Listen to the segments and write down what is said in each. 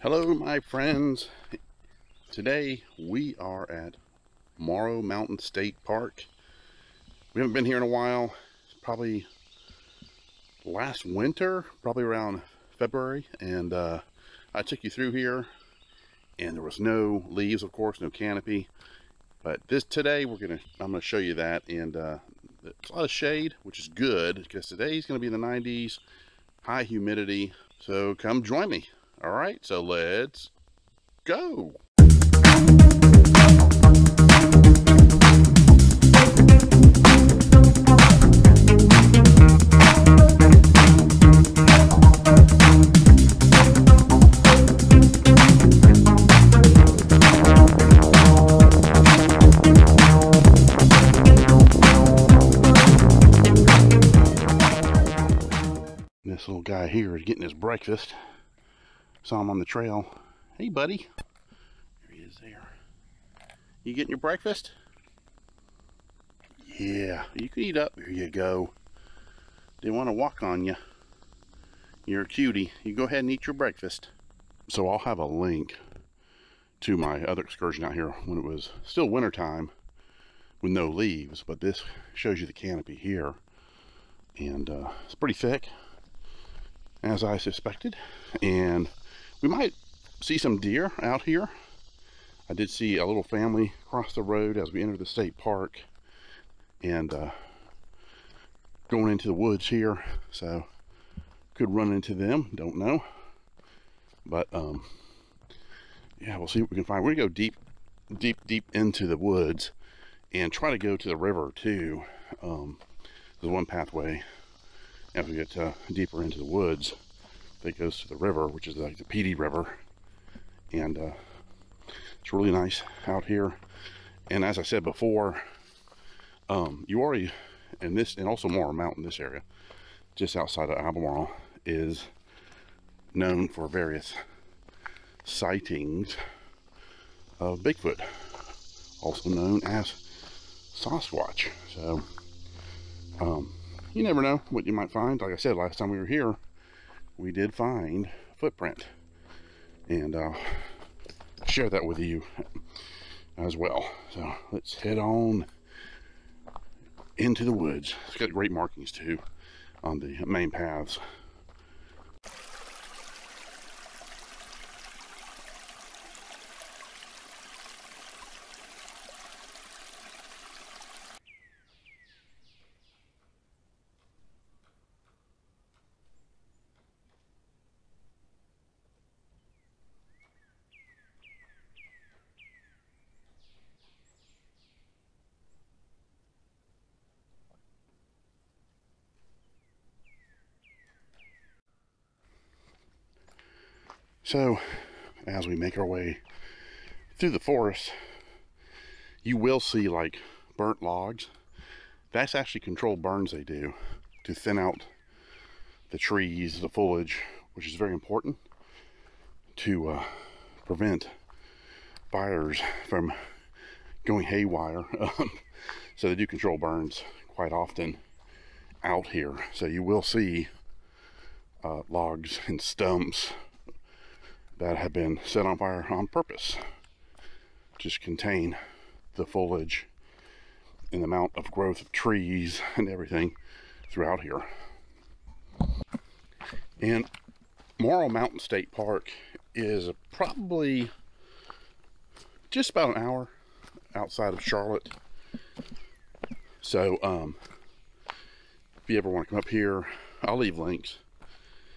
Hello, my friends. Today we are at Morrow Mountain State Park. We haven't been here in a while. It's probably last winter, probably around February, and uh, I took you through here, and there was no leaves, of course, no canopy. But this today, we're gonna I'm gonna show you that, and uh, it's a lot of shade, which is good because today's gonna be in the 90s, high humidity. So come join me. All right, so let's go. This little guy here is getting his breakfast. Saw him on the trail. Hey, buddy. There he is there. You getting your breakfast? Yeah, you can eat up. There you go. Didn't want to walk on you. You're a cutie. You go ahead and eat your breakfast. So I'll have a link to my other excursion out here when it was still wintertime with no leaves, but this shows you the canopy here. And uh, it's pretty thick, as I suspected. And we might see some deer out here. I did see a little family cross the road as we entered the state park and uh, going into the woods here. So could run into them, don't know. But um, yeah, we'll see what we can find. We're gonna go deep, deep, deep into the woods and try to go to the river too. Um, there's one pathway as we get uh, deeper into the woods that goes to the river, which is like the Pee Dee River. And uh, it's really nice out here. And as I said before, um, you already, in this, and also Morrow Mountain, this area, just outside of Albemarle, is known for various sightings of Bigfoot, also known as Sasquatch. So, um, you never know what you might find. Like I said, last time we were here, we did find a footprint. And I'll share that with you as well. So let's head on into the woods. It's got great markings too on the main paths. So, as we make our way through the forest, you will see like burnt logs. That's actually controlled burns they do to thin out the trees, the foliage, which is very important to uh, prevent fires from going haywire. Um, so they do control burns quite often out here. So you will see uh, logs and stumps that have been set on fire on purpose. Just contain the foliage and the amount of growth of trees and everything throughout here. And Morrow Mountain State Park is probably just about an hour outside of Charlotte. So, um, if you ever want to come up here, I'll leave links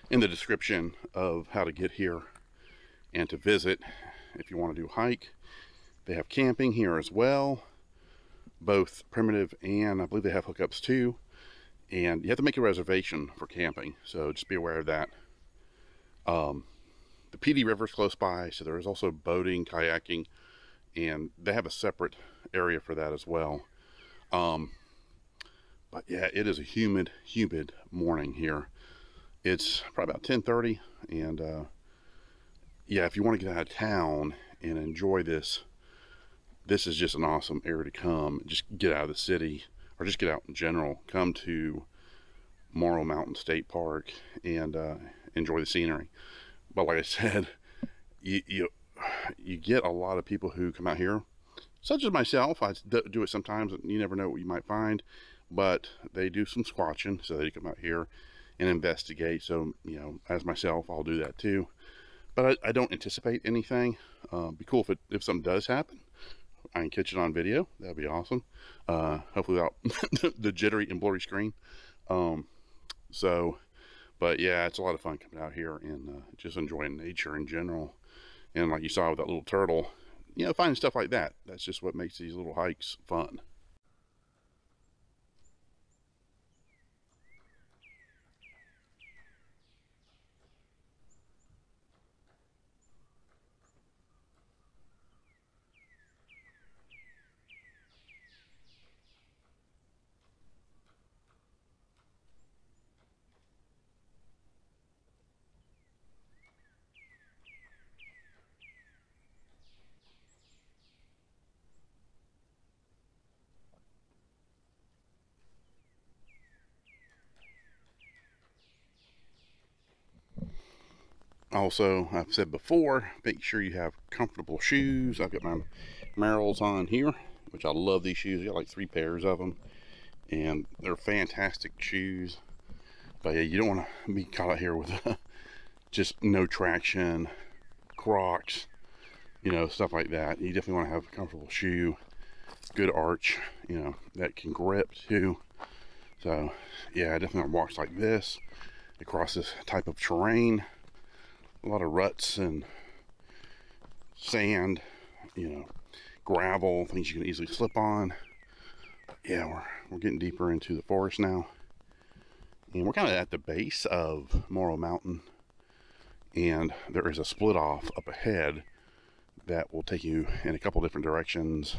in the description of how to get here and to visit if you want to do hike. They have camping here as well, both primitive and I believe they have hookups too. And you have to make a reservation for camping, so just be aware of that. Um, the Pee Dee River is close by, so there is also boating, kayaking, and they have a separate area for that as well. Um, but yeah, it is a humid, humid morning here. It's probably about 10:30, and uh, yeah, if you want to get out of town and enjoy this, this is just an awesome area to come. Just get out of the city or just get out in general. Come to Morrow Mountain State Park and uh, enjoy the scenery. But like I said, you, you you get a lot of people who come out here, such as myself. I do it sometimes. You never know what you might find, but they do some squatching, so they come out here and investigate. So you know, as myself, I'll do that too. But I, I don't anticipate anything. Uh, be cool if it if something does happen. I can catch it on video. That'd be awesome. Uh, hopefully without the jittery and blurry screen. Um, so, but yeah, it's a lot of fun coming out here and uh, just enjoying nature in general. And like you saw with that little turtle, you know, finding stuff like that. That's just what makes these little hikes fun. Also I've said before make sure you have comfortable shoes. I've got my Merrells on here which I love these shoes. I got like three pairs of them and they're fantastic shoes. But yeah you don't want to be caught out here with uh, just no traction crocs you know stuff like that. You definitely want to have a comfortable shoe good arch you know that can grip too. So yeah I definitely walks like this across this type of terrain a lot of ruts and sand, you know, gravel, things you can easily slip on. Yeah, we're, we're getting deeper into the forest now. And we're kind of at the base of Morrow Mountain. And there is a split off up ahead that will take you in a couple different directions.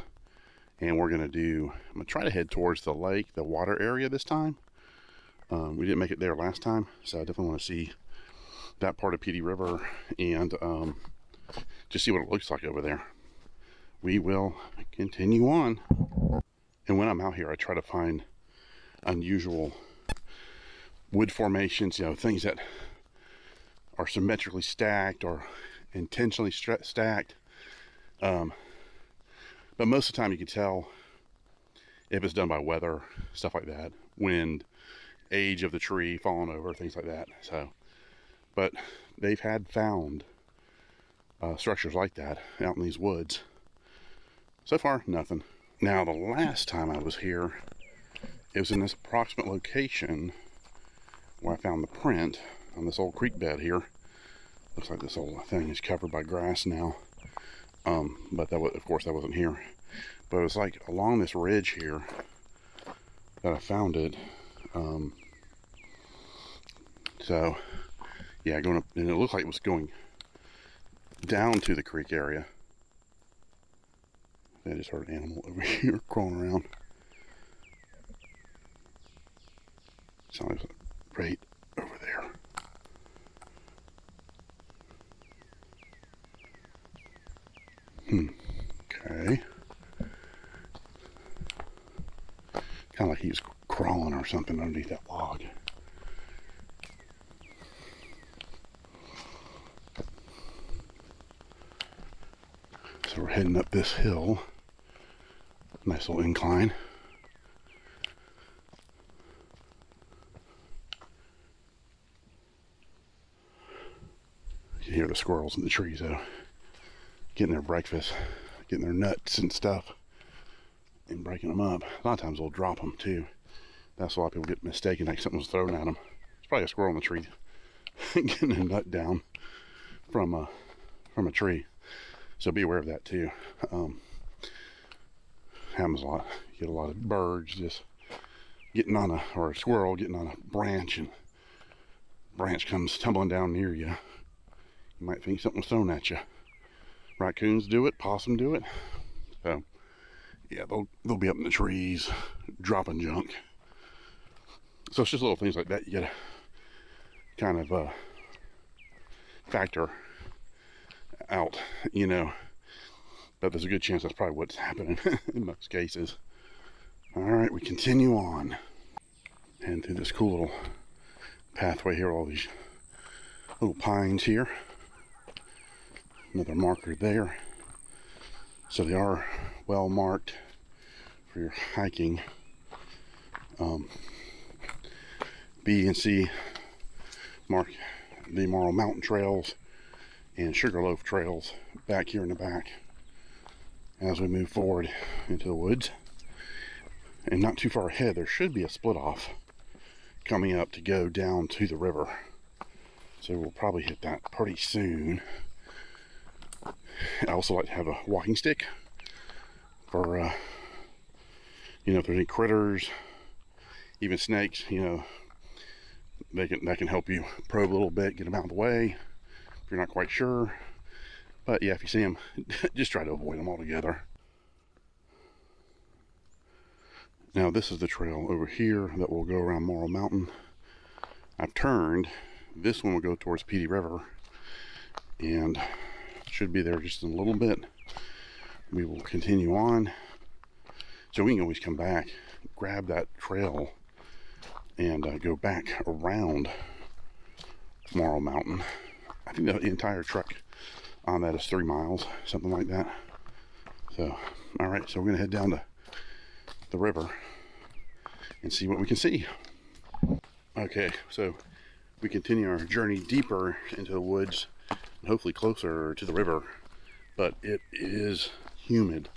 And we're going to do, I'm going to try to head towards the lake, the water area this time. Um, we didn't make it there last time, so I definitely want to see that part of Pee Dee River and um, just see what it looks like over there. We will continue on. And when I'm out here, I try to find unusual wood formations, you know, things that are symmetrically stacked or intentionally stacked. Um, but most of the time you can tell if it's done by weather, stuff like that, wind, age of the tree falling over, things like that. So but they've had found uh, structures like that out in these woods. So far, nothing. Now, the last time I was here, it was in this approximate location where I found the print on this old creek bed here. Looks like this old thing is covered by grass now. Um, but that was, of course, that wasn't here. But it was like along this ridge here that I found it. Um, so yeah, going up, and it looked like it was going down to the creek area. I just heard an animal over here crawling around. Sounds right over there. Hmm. Okay. Kind of like he's crawling or something underneath that log. So we're heading up this hill. Nice little incline. You hear the squirrels in the trees though. Getting their breakfast, getting their nuts and stuff, and breaking them up. A lot of times they'll drop them too. That's why people get mistaken like something was thrown at them. It's probably a squirrel in the tree getting a nut down from a, from a tree. So be aware of that too. Um, happens a lot. You get a lot of birds just getting on a, or a squirrel getting on a branch and branch comes tumbling down near you. You might think something's thrown at you. Raccoons do it, possum do it. So yeah, they'll they'll be up in the trees dropping junk. So it's just little things like that you gotta kind of uh, factor out, you know. But there's a good chance that's probably what's happening in most cases. All right, we continue on. And through this cool little pathway here, all these little pines here. Another marker there. So they are well marked for your hiking. Um, B and C mark the Morrow Mountain trails and Sugarloaf trails back here in the back as we move forward into the woods. And not too far ahead, there should be a split off coming up to go down to the river. So we'll probably hit that pretty soon. I also like to have a walking stick for, uh, you know, if there's any critters, even snakes, you know, they can that can help you probe a little bit, get them out of the way you're not quite sure. But yeah, if you see them, just try to avoid them altogether. Now this is the trail over here that will go around Morrow Mountain. I've turned. This one will go towards Pee Dee River and should be there just in a little bit. We will continue on. So we can always come back, grab that trail and uh, go back around Morrow Mountain. I think the entire trek on that is three miles, something like that. So, all right, so we're gonna head down to the river and see what we can see. Okay, so we continue our journey deeper into the woods and hopefully closer to the river, but it is humid.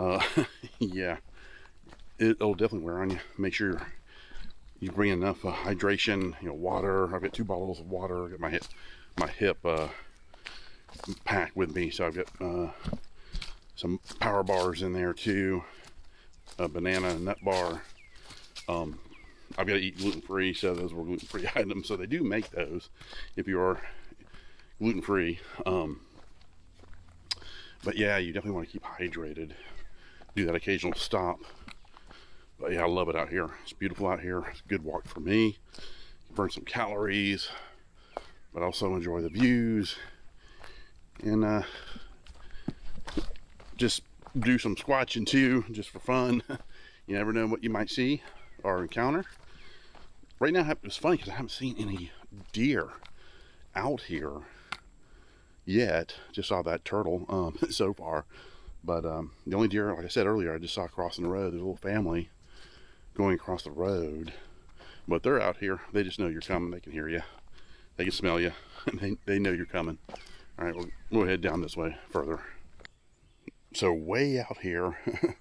Uh, yeah, it'll definitely wear on you. Make sure you bring enough uh, hydration, you know, water. I've got two bottles of water. I got my my hip uh, pack with me, so I've got uh, some power bars in there too, a banana nut bar. Um, I've got to eat gluten free, so those were gluten free items. So they do make those if you are gluten free. Um, but yeah, you definitely want to keep hydrated. Do that occasional stop. But yeah, I love it out here. It's beautiful out here. It's a good walk for me. Burn some calories, but also enjoy the views and uh, just do some squatching too, just for fun. you never know what you might see or encounter. Right now, it's funny because I haven't seen any deer out here yet. Just saw that turtle um, so far. But um, the only deer, like I said earlier, I just saw crossing the road. There's a little family going across the road. But they're out here. They just know you're coming. They can hear you. They can smell you. they, they know you're coming. All right, we'll, we'll head down this way further. So way out here,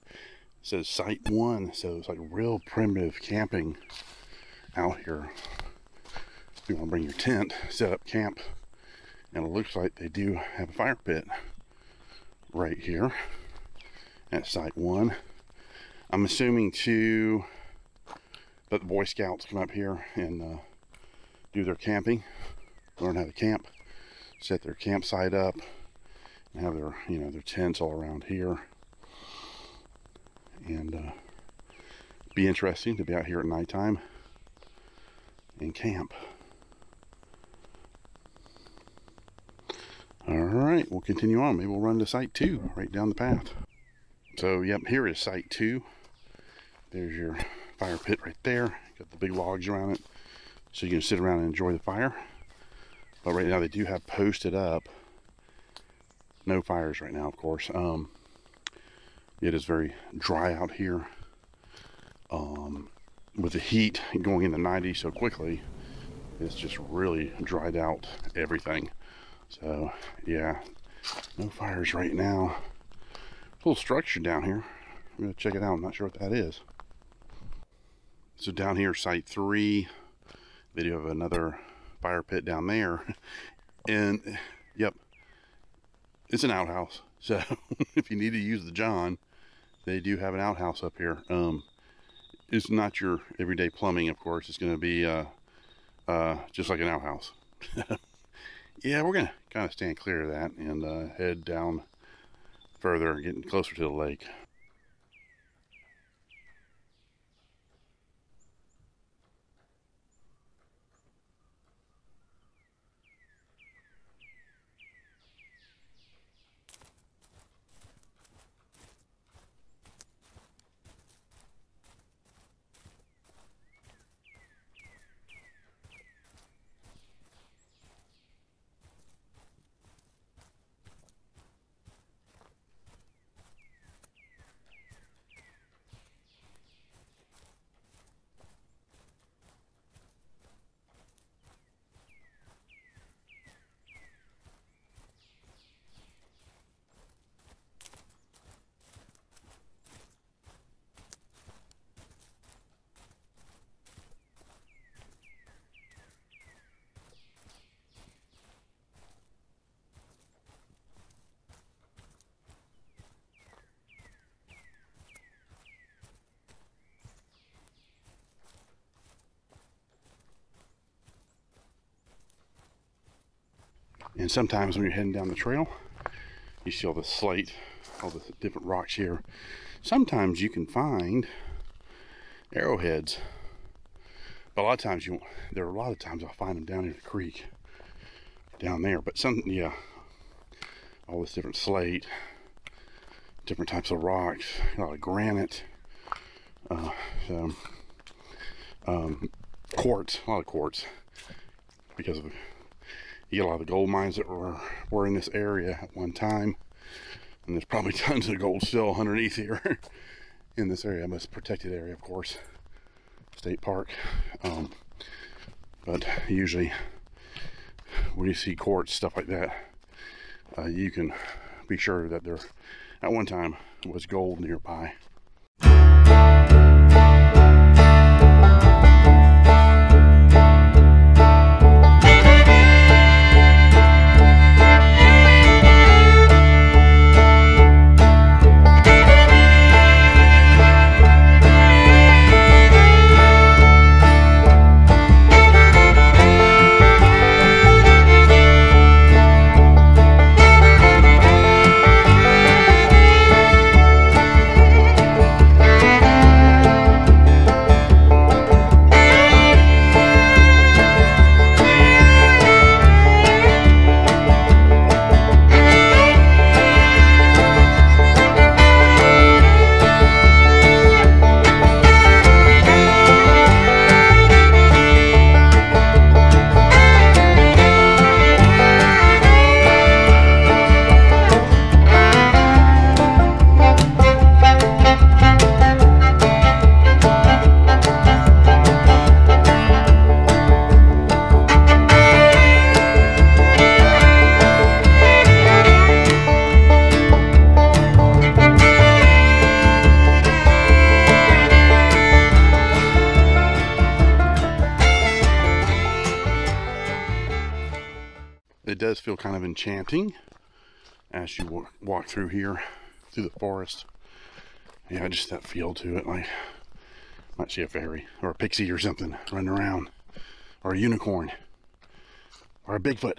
says site one. So it's like real primitive camping out here. You want to bring your tent, set up camp. And it looks like they do have a fire pit right here at site one. I'm assuming too that the Boy Scouts come up here and uh, do their camping, learn how to camp set their campsite up and have their you know their tents all around here. And uh, be interesting to be out here at nighttime and camp. All right we'll continue on. Maybe we'll run to site two right down the path. So yep here is site two. There's your fire pit right there. Got the big logs around it so you can sit around and enjoy the fire but right now they do have posted up no fires right now, of course. Um, it is very dry out here. Um, with the heat going in the 90s so quickly, it's just really dried out everything. So, yeah, no fires right now. Little structure down here. I'm to check it out. I'm not sure what that is. So down here, site three, they of another fire pit down there. And yep, it's an outhouse. So if you need to use the John, they do have an outhouse up here. Um, it's not your everyday plumbing, of course. It's going to be uh, uh, just like an outhouse. yeah, we're going to kind of stand clear of that and uh, head down further, getting closer to the lake. And sometimes when you're heading down the trail, you see all the slate, all the different rocks here. Sometimes you can find arrowheads. But a lot of times you there are a lot of times I'll find them down near the creek down there. But some yeah, all this different slate, different types of rocks, a lot of granite, uh, so, um, quartz, a lot of quartz, because of you get a lot of the gold mines that were were in this area at one time, and there's probably tons of gold still underneath here in this area. Most protected area, of course, state park. Um, but usually, when you see quartz stuff like that, uh, you can be sure that there, at one time, was gold nearby. Of enchanting as you walk through here through the forest. Yeah just that feel to it like might see a fairy or a pixie or something running around or a unicorn or a bigfoot.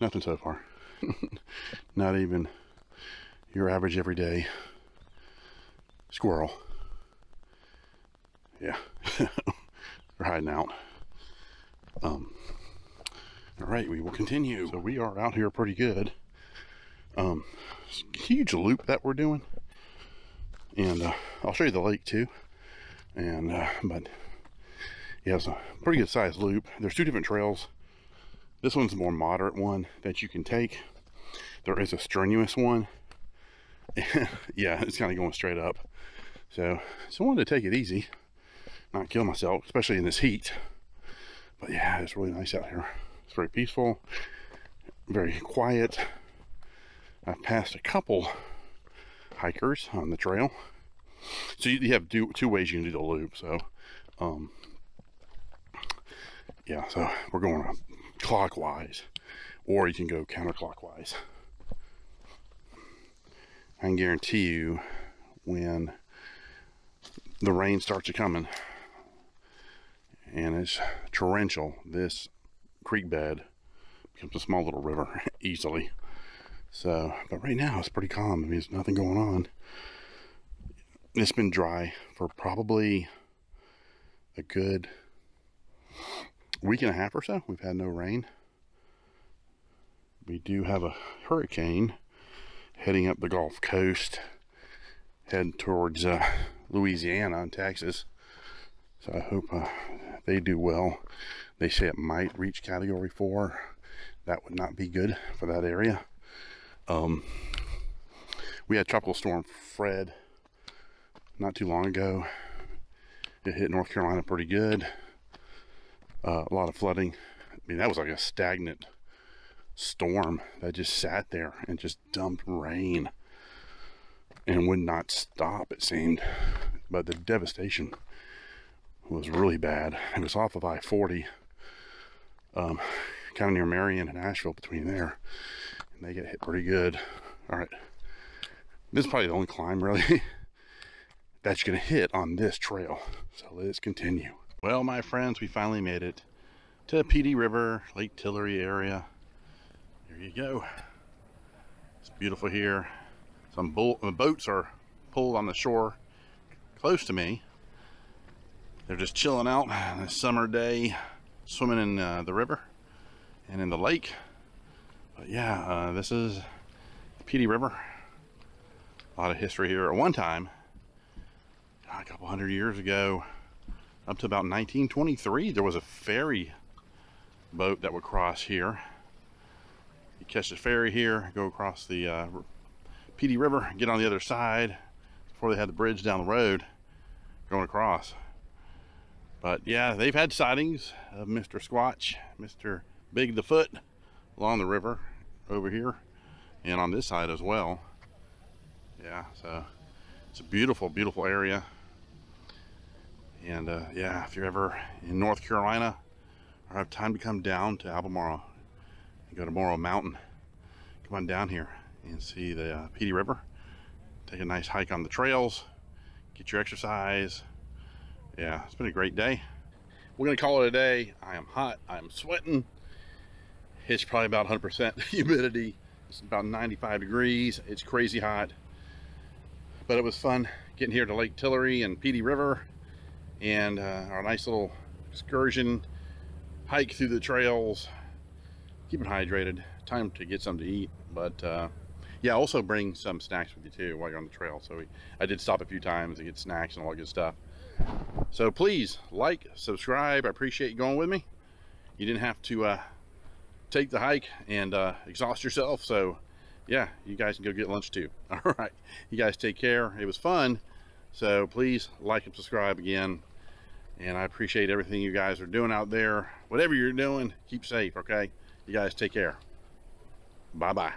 Nothing so far. Not even your average everyday squirrel. Yeah. They're hiding out. Um all right, we will continue. So we are out here pretty good. Um, huge loop that we're doing. And uh, I'll show you the lake too. And, uh, but yeah, it's a pretty good sized loop. There's two different trails. This one's a more moderate one that you can take. There is a strenuous one. yeah, it's kind of going straight up. So, so I wanted to take it easy, not kill myself, especially in this heat. But yeah, it's really nice out here. It's very peaceful, very quiet. I've passed a couple hikers on the trail. So you, have two, two ways you can do the loop. So, um, yeah, so we're going clockwise, or you can go counterclockwise. I can guarantee you when the rain starts to coming and it's torrential, this creek bed becomes a small little river easily. So, but right now it's pretty calm. I mean, there's nothing going on. It's been dry for probably a good week and a half or so. We've had no rain. We do have a hurricane heading up the Gulf Coast, heading towards uh, Louisiana and Texas. So I hope uh, they do well. They say it might reach category four. That would not be good for that area. Um, we had Tropical Storm Fred not too long ago. It hit North Carolina pretty good. Uh, a lot of flooding. I mean, that was like a stagnant storm that just sat there and just dumped rain and would not stop, it seemed. But the devastation was really bad. It was off of I 40 um, kind of near Marion and Asheville between there. And they get hit pretty good. All right. This is probably the only climb really that you're going to hit on this trail. So let's continue. Well, my friends, we finally made it to Pee Dee River, Lake Tillery area. Here you go. It's beautiful here. Some boats are pulled on the shore close to me. They're just chilling out on a summer day, swimming in uh, the river and in the lake. But yeah, uh, this is the Pee Dee River. A lot of history here. At one time, a couple hundred years ago, up to about 1923, there was a ferry boat that would cross here. You catch the ferry here, go across the uh, Pee Dee River, get on the other side before they had the bridge down the road going across. But yeah, they've had sightings of Mr. Squatch, Mr. Big the Foot along the river over here and on this side as well. Yeah, so it's a beautiful, beautiful area. And uh, yeah, if you're ever in North Carolina or have time to come down to Albemarle, and go to Morrow Mountain, come on down here and see the uh, Pee Dee River. Take a nice hike on the trails, get your exercise. Yeah, it's been a great day. We're gonna call it a day. I am hot, I am sweating. It's probably about 100% humidity. It's about 95 degrees. It's crazy hot. But it was fun getting here to Lake Tillery and Pee Dee River and uh, our nice little excursion hike through the trails keep it hydrated time to get something to eat but uh, yeah also bring some snacks with you too while you're on the trail so we, I did stop a few times to get snacks and all that good stuff so please like subscribe I appreciate you going with me you didn't have to uh, take the hike and uh, exhaust yourself so yeah you guys can go get lunch too all right you guys take care it was fun so please like and subscribe again and I appreciate everything you guys are doing out there. Whatever you're doing, keep safe, okay? You guys take care. Bye-bye.